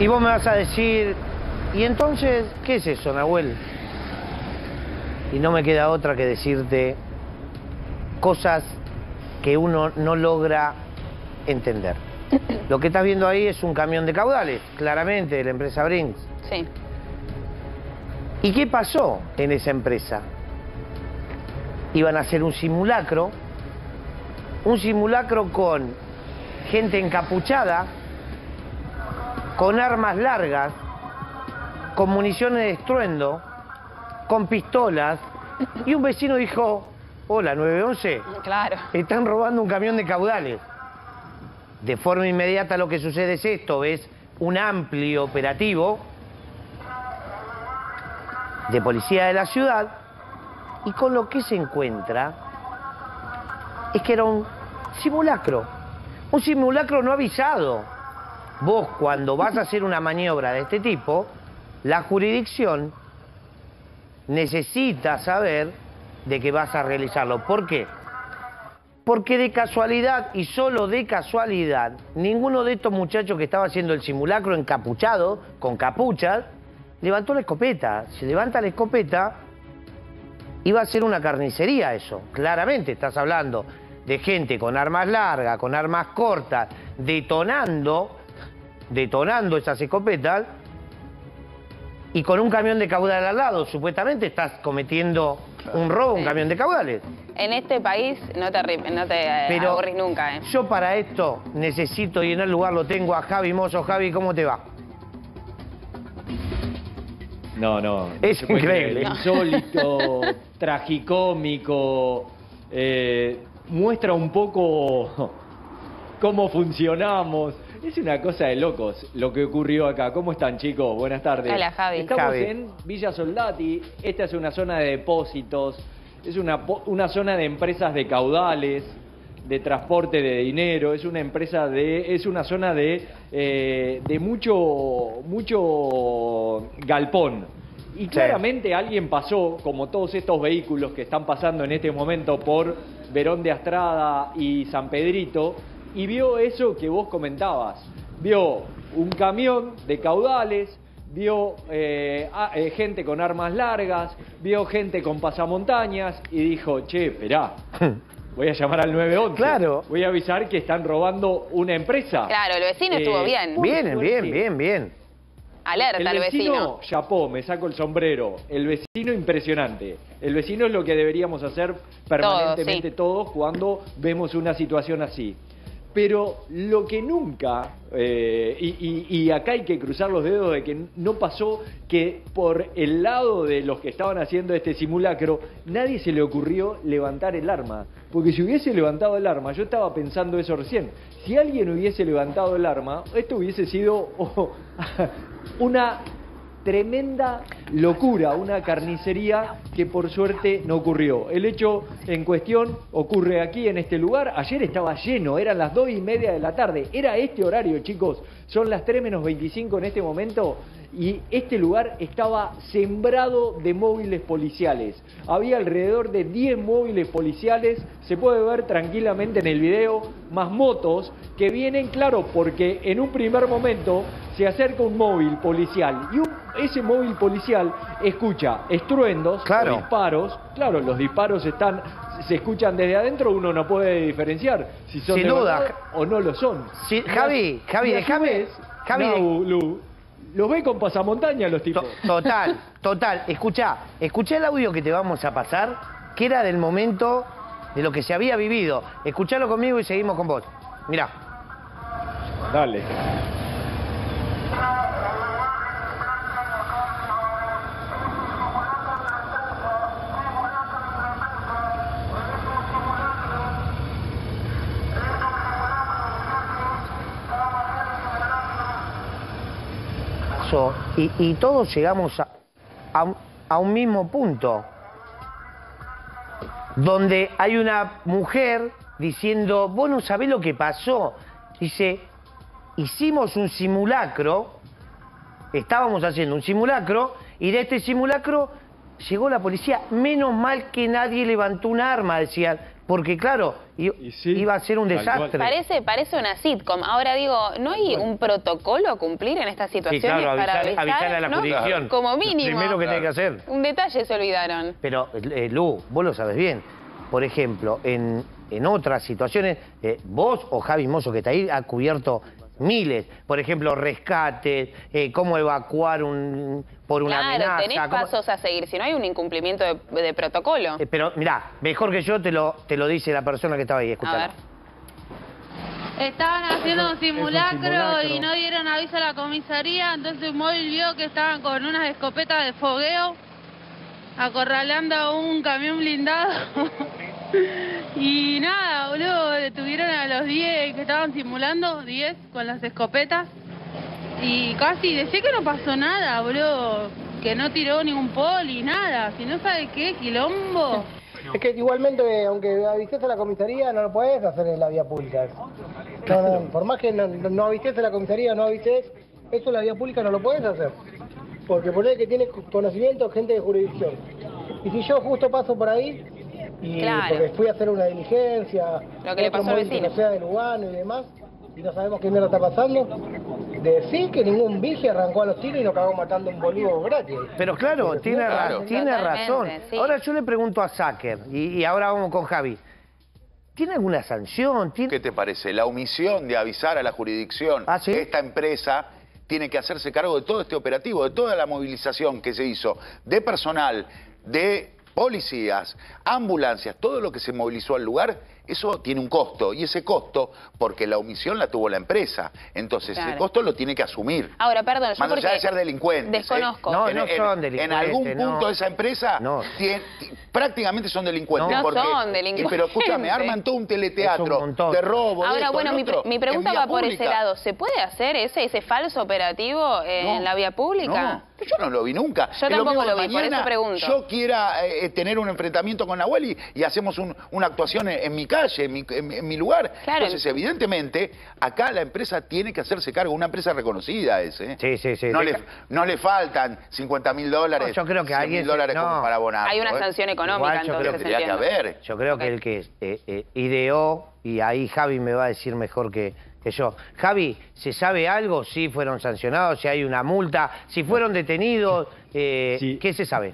Y vos me vas a decir, ¿y entonces qué es eso, Nahuel? Y no me queda otra que decirte cosas que uno no logra entender. Lo que estás viendo ahí es un camión de caudales, claramente, de la empresa Brinks. Sí. ¿Y qué pasó en esa empresa? Iban a hacer un simulacro, un simulacro con gente encapuchada, con armas largas, con municiones de estruendo, con pistolas, y un vecino dijo, hola, 911, Claro. están robando un camión de caudales. De forma inmediata lo que sucede es esto, ves un amplio operativo de policía de la ciudad y con lo que se encuentra es que era un simulacro, un simulacro no avisado. Vos cuando vas a hacer una maniobra de este tipo, la jurisdicción necesita saber de que vas a realizarlo. ¿Por qué? Porque de casualidad y solo de casualidad, ninguno de estos muchachos que estaba haciendo el simulacro encapuchado, con capuchas, levantó la escopeta. Se levanta la escopeta, iba a ser una carnicería eso. Claramente estás hablando de gente con armas largas, con armas cortas, detonando, detonando esas escopetas y con un camión de caudal al lado. Supuestamente estás cometiendo un robo, un camión de caudales. En este país no te, no te Pero aburrís nunca, ¿eh? yo para esto necesito y en el lugar lo tengo a Javi Mozo. Javi, ¿cómo te va? No, no. Es increíble. Insólito, tragicómico, eh, muestra un poco cómo funcionamos. Es una cosa de locos lo que ocurrió acá. ¿Cómo están, chicos? Buenas tardes. Hola, Javi. Estamos Javi. en Villa Soldati. Esta es una zona de depósitos. Es una, po- una zona de empresas de caudales, de transporte de dinero. Es una empresa de. Es una zona de, eh, de mucho, mucho galpón. Y claramente alguien pasó, como todos estos vehículos que están pasando en este momento por Verón de Astrada y San Pedrito, y vio eso que vos comentabas. Vio un camión de caudales, vio eh, a- eh, gente con armas largas, vio gente con pasamontañas y dijo, che, esperá, voy a llamar al 911. Claro. Voy a avisar que están robando una empresa. Claro, el vecino Eh, estuvo bien. Por Bien, bien, suerte. bien, bien. Alerta El al vecino. vecino, chapó, me saco el sombrero. El vecino impresionante. El vecino es lo que deberíamos hacer permanentemente Todos, todos, cuando vemos una situación así. Pero lo que nunca, eh, y, y- y acá hay que cruzar los dedos de que no pasó que por el lado de los que estaban haciendo este simulacro, nadie se le ocurrió levantar el arma. Porque si hubiese levantado el arma, yo estaba pensando eso recién, si alguien hubiese levantado el arma, esto hubiese sido una tremenda locura, una carnicería que por suerte no ocurrió. El hecho en cuestión ocurre aquí en este lugar. Ayer estaba lleno, eran las dos y media de la tarde. Era este horario, chicos. Son las 3 menos 25 en este momento. Y este lugar estaba sembrado de móviles policiales. Había alrededor de 10 móviles policiales, se puede ver tranquilamente en el video, más motos que vienen, claro, porque en un primer momento se acerca un móvil policial y un- ese móvil policial escucha estruendos, Claro. disparos. Claro, los disparos están se escuchan desde adentro, uno no puede diferenciar si son Sin de duda. verdad o no lo son. Javi, Javi, déjame- Javi, Lu, los ve con pasamontaña los tipos. To- Total, total. Escuchá, escuchá el audio que te vamos a pasar, que era del momento de lo que se había vivido. Escuchalo conmigo y seguimos con vos. Mirá. Dale. Y, y todos llegamos a, a a un mismo punto, donde hay una mujer diciendo, vos no sabés lo que pasó. Dice, hicimos un simulacro, estábamos haciendo un simulacro, y de este simulacro llegó la policía. Menos mal que nadie levantó un arma, decían. porque claro, sí, iba a ser un desastre. Parece, parece una sitcom. Ahora digo, ¿no hay un protocolo a cumplir en estas Sí, situaciones claro, para avisar, avisar? avisar a la ¿no? jurisdicción. Como mínimo. Primero que tiene que hacer. Un detalle se olvidaron. Pero, eh, Lu, vos lo sabes bien. Por ejemplo, en, en otras situaciones, eh, vos o Javi Mozo, que está ahí, ha cubierto miles. Por ejemplo, rescates, eh, cómo evacuar un, por una claro, amenaza. tenés cómo- pasos a seguir, si no hay un incumplimiento de, de protocolo. Eh, pero, mirá, mejor que yo te lo, te lo dice la persona que estaba ahí. a ver. Estaban haciendo un simulacro, simulacro. y no dieron aviso a la comisaría, entonces un móvil vio que estaban con unas escopetas de fogueo acorralando a un camión blindado. y nada, boludo, detuvieron a los 10 que estaban simulando, 10 con las escopetas. Y casi decía que no pasó nada, boludo, que no tiró ningún poli, nada. Si no sabe qué, quilombo. Es que igualmente, aunque avises a la comisaría, no lo puedes hacer en la vía pública. No, no, por más que no, no avises a la comisaría, no avises, eso en la vía pública no lo puedes hacer. Porque por ahí que tiene conocimiento gente de jurisdicción. Y si yo justo paso por ahí, y Claro. porque fui a hacer una diligencia, Lo que le pasó al vecino. no sea de Lugano y demás, y no sabemos qué mierda está pasando, decir que ningún vigia arrancó a los tiros y nos cagó matando un boludo gratis. Pero claro, tiene, ra- Claro. tiene razón. sí. Ahora yo le pregunto a Zucker, y, y ahora vamos con Javi. ¿Tiene alguna sanción? ¿Tiene- ¿Qué te parece? La omisión de avisar a la jurisdicción Ah, ¿sí? que esta empresa tiene que hacerse cargo de todo este operativo, de toda la movilización que se hizo, de personal, de policías, ambulancias, todo lo que se movilizó al lugar, eso tiene un costo. Y ese costo, porque la omisión la tuvo la empresa, entonces ese costo lo tiene que asumir. Ahora, perdón, yo Más allá de ser delincuentes. ¿eh? desconozco. No, en, no son En algún delincuentes, punto no. esa empresa No. tiene- prácticamente son delincuentes. No porque- son y- delincuentes. Pero escúchame, arman todo un teleteatro un de robo. de Ahora, esto, bueno, mi, otro, pregunta va por ese lado. ¿Se puede hacer ese, ese falso operativo eh, No, en la vía pública? No, yo no lo vi nunca. Yo Es tampoco lo vi, por eso pregunto. Yo quiera eh, tener un enfrentamiento con Nahuel y, y hacemos un- una actuación en, en mi calle, en mi, en en mi lugar. Claro. Entonces, evidentemente, acá la empresa tiene que hacerse cargo, una empresa reconocida es, ¿eh? Sí, sí, sí. No, le, no le faltan 50 mil dólares, No, yo creo que 100.000 alguien se- dólares no. como para abonar. Hay una ¿eh? sanción económica, Igual yo creo que haber. Yo creo que el que eh, eh, ideó, y ahí Javi me va a decir mejor que, que yo. Javi, ¿se sabe algo? Si fueron sancionados, si hay una multa, si fueron detenidos, eh, Sí. ¿qué se sabe?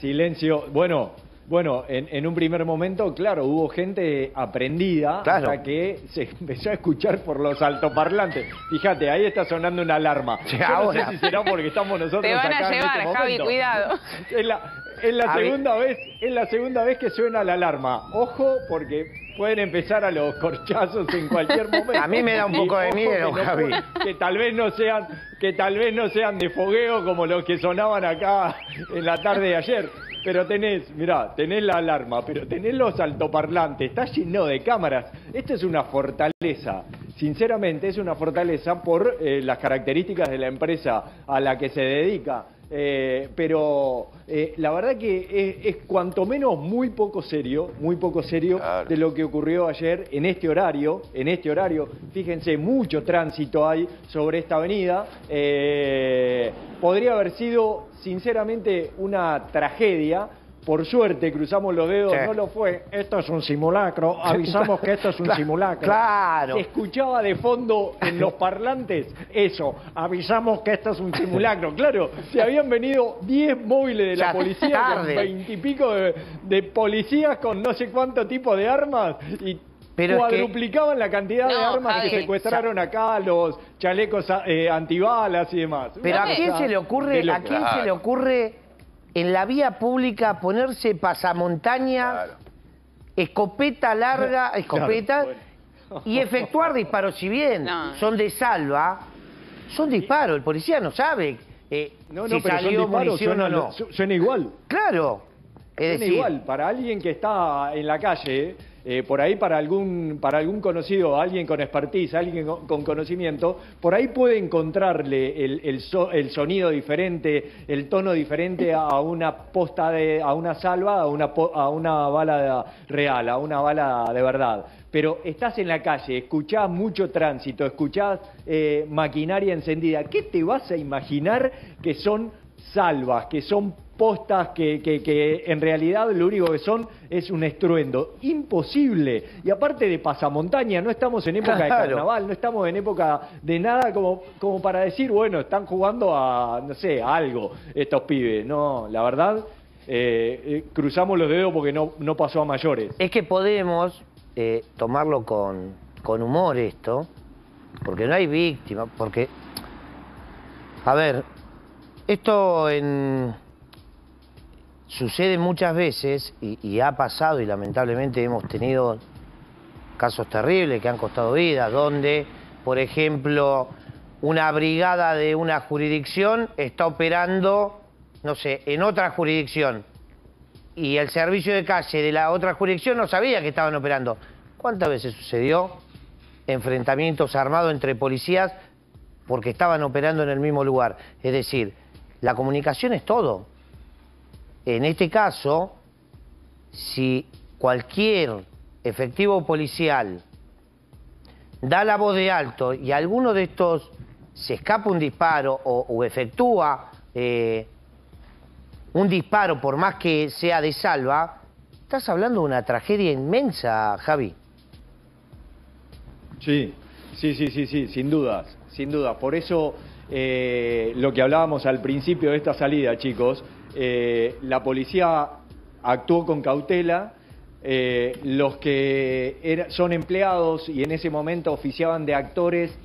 Silencio. Bueno, bueno, en, en un primer momento, claro, hubo gente aprendida Claro. hasta que se empezó a escuchar por los altoparlantes. Fíjate, ahí está sonando una alarma. No ahora. sé si será porque estamos nosotros Te van a acá en llevar, este Javi, cuidado. Es la, es la A ver. segunda vez, es la segunda vez que suena la alarma. Ojo, porque pueden empezar a los corchazos en cualquier momento. A mí me da un poco de miedo, que no Javi. que tal vez no sean que tal vez no sean de fogueo como los que sonaban acá en la tarde de ayer pero tenés mirá tenés la alarma pero tenés los altoparlantes está lleno de cámaras esto es una fortaleza sinceramente es una fortaleza por eh, las características de la empresa a la que se dedica Eh, pero eh, la verdad que es, es cuanto menos muy poco serio, muy poco serio Claro. de lo que ocurrió ayer en este horario, en este horario, fíjense, mucho tránsito hay sobre esta avenida. Eh, podría haber sido, sinceramente, una tragedia. Por suerte, cruzamos los dedos, Sí. no lo fue. Esto es un simulacro. Avisamos que esto es un Claro, simulacro. claro. Se escuchaba de fondo en los parlantes eso. Avisamos que esto es un simulacro. Claro, se habían venido 10 móviles de la Ya policía tarde. con 20 y pico de, de policías con no sé cuánto tipo de armas y Pero es que- cuadruplicaban la cantidad de No, armas que secuestraron acá, los chalecos eh, antibalas y demás. Pero Una ¿a quién se le ocurre, a quién se le ocurre en la vía pública ponerse pasamontaña, Claro. escopeta larga, escopeta, y efectuar disparos? Si bien No. son de salva, son disparos. El policía no sabe eh, No, no, si pero son salió disparos, munición suena, o no. su- suena igual. Claro. Es Suena decir, igual, para alguien que está en la calle, eh, por ahí para algún, para algún conocido, alguien con expertise, alguien con, con conocimiento, por ahí puede encontrarle el, el so- el sonido diferente, el tono diferente a una posta de, a una salva, a una, a una bala real, a una bala de verdad. Pero estás en la calle, escuchás mucho tránsito, escuchás eh, maquinaria encendida. ¿Qué te vas a imaginar que son salvas, que son postas que, que, que en realidad lo único que son es un estruendo. Imposible. Y aparte de pasamontaña, no estamos en época de carnaval, no estamos en época de nada como, como para decir, bueno, están jugando a, no sé, a algo estos pibes. No, la verdad, eh, eh, cruzamos los dedos porque no, no pasó a mayores. Es que podemos eh, tomarlo con, con humor esto, porque no hay víctima, porque... A ver, esto sucede muchas veces y, y ha pasado y lamentablemente hemos tenido casos terribles que han costado vidas, donde, por ejemplo, una brigada de una jurisdicción está operando, no sé, en otra jurisdicción y el servicio de calle de la otra jurisdicción no sabía que estaban operando. ¿Cuántas veces sucedió enfrentamientos armados entre policías porque estaban operando en el mismo lugar? Es decir, la comunicación es todo. En este caso, si cualquier efectivo policial da la voz de alto y alguno de estos se escapa un disparo o, efectúa eh, un disparo, por más que sea de salva, estás hablando de una tragedia inmensa, Javi. Sí, sí, sí, sí, sí, sin dudas, sin dudas. Por eso eh, lo que hablábamos al principio de esta salida, chicos, eh, la policía actuó con cautela. eh, los que era- son empleados y en ese momento oficiaban de actores,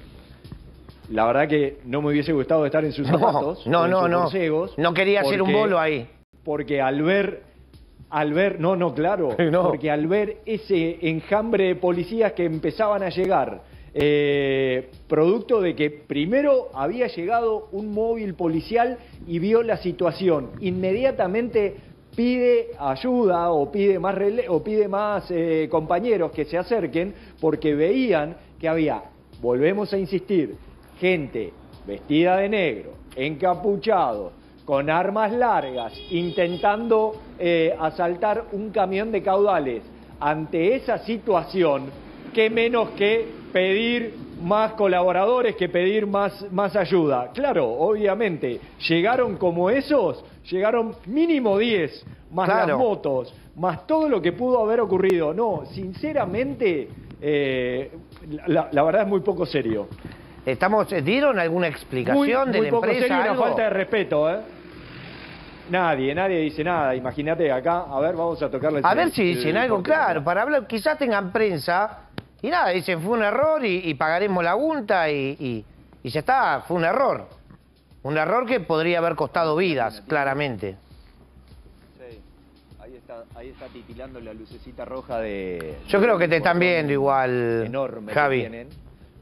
la verdad que no me hubiese gustado estar en sus No, zapatos. no, en no, sus no. No quería hacer un bolo ahí. porque al ver, al ver, no, no, claro, No. porque al ver ese enjambre de policías que empezaban a llegar, eh, producto de que primero había llegado un móvil policial y vio la situación, inmediatamente pide ayuda o pide más eh, compañeros que se acerquen porque veían que había, volvemos a insistir, gente vestida de negro, encapuchados, con armas largas, intentando eh, asaltar un camión de caudales. Ante esa situación, qué menos que pedir más colaboradores, que pedir más, más ayuda. Claro, obviamente, llegaron como esos, llegaron mínimo 10, más Claro. las motos, más todo lo que pudo haber ocurrido. No, sinceramente, eh, la, la verdad es muy poco serio. Estamos, ¿Dieron alguna explicación Muy, de muy la poco empresa? serio una falta de respeto, ¿eh? Nadie, nadie dice nada. Imagínate acá, a ver, vamos a tocarles. A ver si dicen algo claro, para hablar, quizás tengan prensa y nada, dicen fue un error y, y pagaremos la multa y, y, y ya está, fue un error. Un error que podría haber costado vidas, claramente. Sí, ahí está, ahí está titilando la lucecita roja de. Yo creo que te están viendo igual, Enorme Javi. que.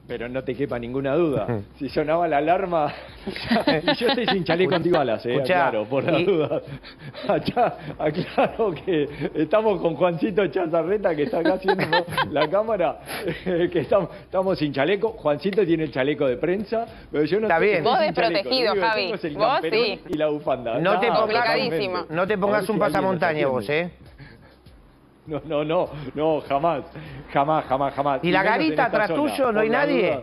Pero no te quepa ninguna duda. Si sonaba la alarma. y yo estoy sin chaleco antibalas, eh. Aclaro, por la duda. Acá, aclaro que estamos con Juancito Chazarreta, que está acá haciendo la cámara. eh, que estamos, estamos sin chaleco. Juancito tiene el chaleco de prensa. Pero yo no Está estoy- bien. Vos desprotegido, Javi. Vos sí. Y la bufanda. No te pongas-. No te pongas un pasamontaña vos. ¿eh? No, no, no, no, jamás, jamás, jamás, jamás. ¿Y la garita atrás tuyo no hay nadie?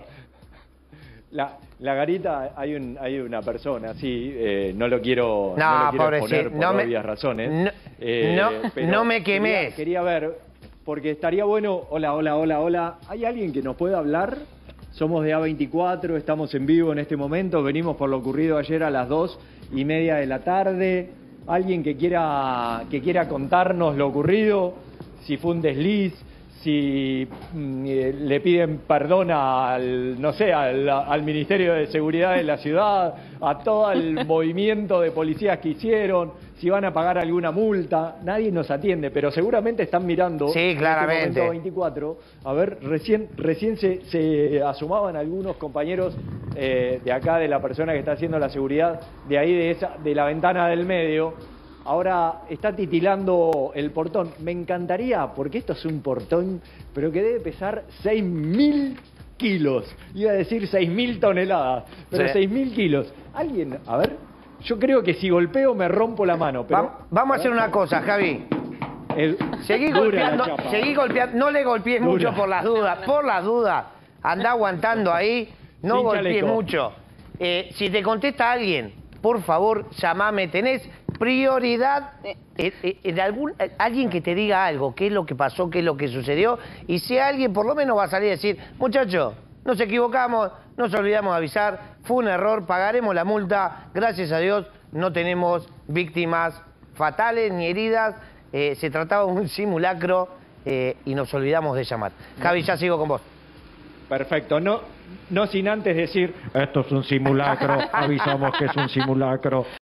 La, la garita hay un hay una persona, sí, eh, no lo quiero, No, no, lo quiero exponer por no me- obvias razones. no- Eh, no- pero no me quería- quemes. Quería, ver, porque estaría bueno, hola, hola, hola, hola, ¿hay alguien que nos pueda hablar? Somos de A24, estamos en vivo en este momento, venimos por lo ocurrido ayer a las dos y media de la tarde. Alguien que quiera, que quiera contarnos lo ocurrido, si fue un desliz, si mm, eh, le piden perdón al, no sé, al, al Ministerio de Seguridad de la ciudad, a todo el movimiento de policías que hicieron, si van a pagar alguna multa, nadie nos atiende, pero seguramente están mirando Sí, en este claramente. momento 24. A ver, recién, recién se, se asomaban algunos compañeros eh, de acá, de la persona que está haciendo la seguridad, de ahí, de, esa, de la ventana del medio. Ahora está titilando el portón. Me encantaría, porque esto es un portón, pero que debe pesar 6.000 kilos. Iba a decir 6.000 toneladas, pero Sí. 6.000 kilos. Alguien, a ver, yo creo que si golpeo me rompo la mano. Pero, Va- vamos a hacer una cosa, Javi. El- Seguí golpeando, seguí golpeando, no le golpees Dura. mucho por las dudas, por las dudas. Anda aguantando ahí, no Sin golpees chaleco. mucho. Eh, si te contesta alguien, por favor, llamame. Tenés prioridad eh, eh, en algún, eh, alguien que te diga algo, qué es lo que pasó, qué es lo que sucedió. Y si alguien por lo menos va a salir a decir, muchacho, nos equivocamos, nos olvidamos de avisar, fue un error, pagaremos la multa, gracias a Dios no tenemos víctimas fatales ni heridas, eh, se trataba de un simulacro eh, y nos olvidamos de llamar. Javi, ya sigo con vos. Perfecto, no, no sin antes decir, esto es un simulacro, avisamos que es un simulacro.